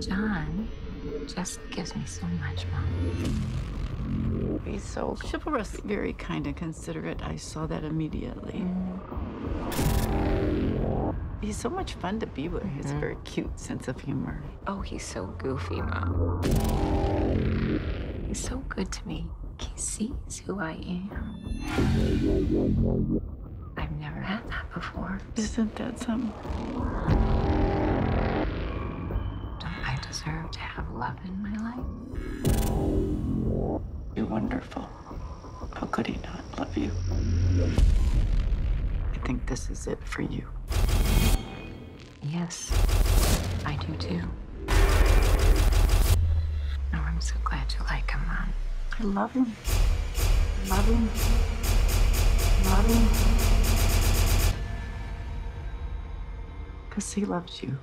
John just gives me so much, Mom. He's so chivalrous, very kind and considerate. I saw that immediately. Mm. He's so much fun to be with. He has a mm-hmm. very cute sense of humor. Oh, he's so goofy, Mom. He's so good to me. He sees who I am. I've never had that before. Isn't that something? Deserve to have love in my life? You're wonderful. How could he not love you? I think this is it for you. Yes, I do too. Oh, I'm so glad you like him, Mom. I love him. Love him. Love him. Because he loves you.